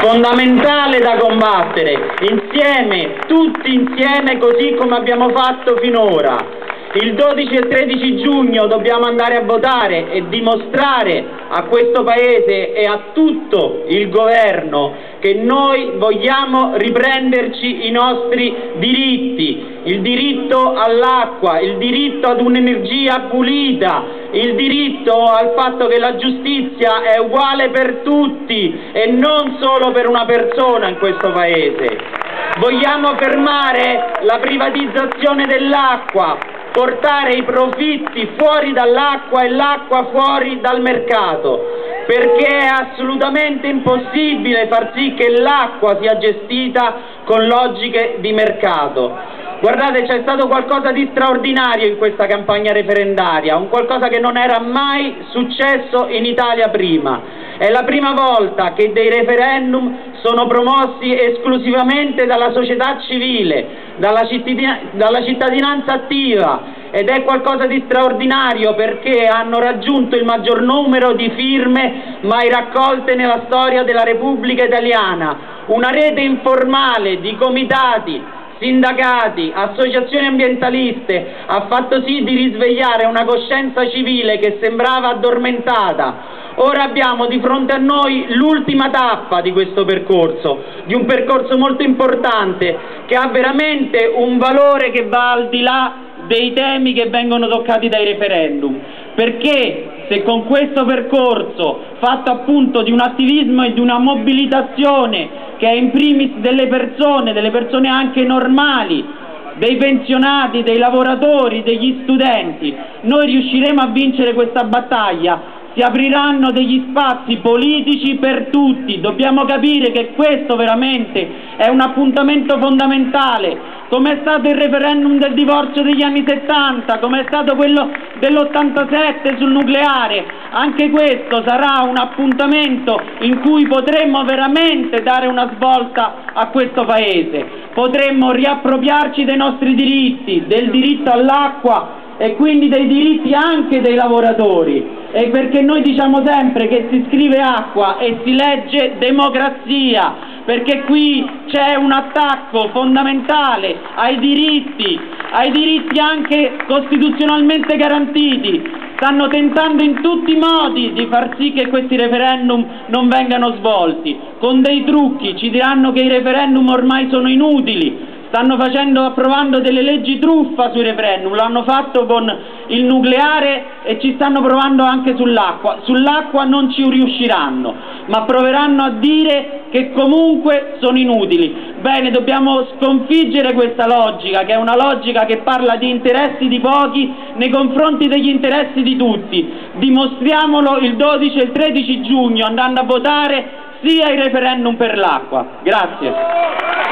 fondamentale da combattere, insieme, tutti insieme, così come abbiamo fatto finora. Il 12 e 13 giugno dobbiamo andare a votare e dimostrare a questo Paese e a tutto il governo che noi vogliamo riprenderci i nostri diritti, il diritto all'acqua, il diritto ad un'energia pulita, il diritto al fatto che la giustizia è uguale per tutti e non solo per una persona in questo Paese. Vogliamo fermare la privatizzazione dell'acqua, portare i profitti fuori dall'acqua e l'acqua fuori dal mercato, perché è assolutamente impossibile far sì che l'acqua sia gestita con logiche di mercato. Guardate, c'è stato qualcosa di straordinario in questa campagna referendaria, un qualcosa che non era mai successo in Italia prima. È la prima volta che dei referendum sono promossi esclusivamente dalla società civile, dalla, dalla cittadinanza attiva ed è qualcosa di straordinario perché hanno raggiunto il maggior numero di firme mai raccolte nella storia della Repubblica Italiana, una rete informale di comitati, sindacati, associazioni ambientaliste ha fatto sì di risvegliare una coscienza civile che sembrava addormentata, Ora abbiamo di fronte a noi l'ultima tappa di questo percorso, di un percorso molto importante che ha veramente un valore che va al di là dei temi che vengono toccati dai referendum, perché se con questo percorso, fatto appunto di un attivismo e di una mobilitazione che è in primis delle persone, delle persone anche normali, dei pensionati, dei lavoratori, degli studenti, noi riusciremo a vincere questa battaglia. Si apriranno degli spazi politici per tutti, dobbiamo capire che questo veramente è un appuntamento fondamentale, come è stato il referendum del divorzio degli anni 70, come è stato quello dell'87 sul nucleare, anche questo sarà un appuntamento in cui potremmo veramente dare una svolta a questo Paese, potremmo riappropriarci dei nostri diritti, del diritto all'acqua e quindi dei diritti anche dei lavoratori. E perché noi diciamo sempre che si scrive acqua e si legge democrazia perché qui c'è un attacco fondamentale ai diritti, ai diritti anche costituzionalmente garantiti. Stanno tentando in tutti i modi di far sì che questi referendum non vengano svolti, con dei trucchi, ci diranno che i referendum ormai sono inutili, stanno facendo, approvando delle leggi truffa sui referendum, lo hanno fatto con il nucleare e ci stanno provando anche sull'acqua. Sull'acqua non ci riusciranno, ma proveranno a dire che comunque sono inutili. Bene, dobbiamo sconfiggere questa logica, che è una logica che parla di interessi di pochi nei confronti degli interessi di tutti. Dimostriamolo il 12 e il 13 giugno andando a votare sia il referendum per l'acqua. Grazie.